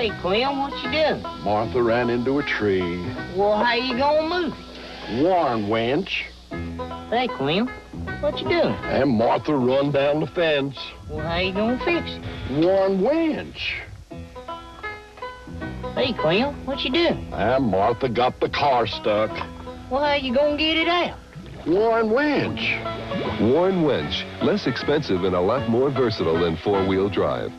Hey, Clem, what you doing? Martha ran into a tree. Well, how you gonna move it? Warn winch. Hey, Clem, what you doing? And Martha run down the fence. Well, how you gonna fix it? Warn Winch. Hey, Clem, what you doing? And Martha got the car stuck. Well, how you gonna get it out? Warn winch. Warn Winch, less expensive and a lot more versatile than four-wheel drive.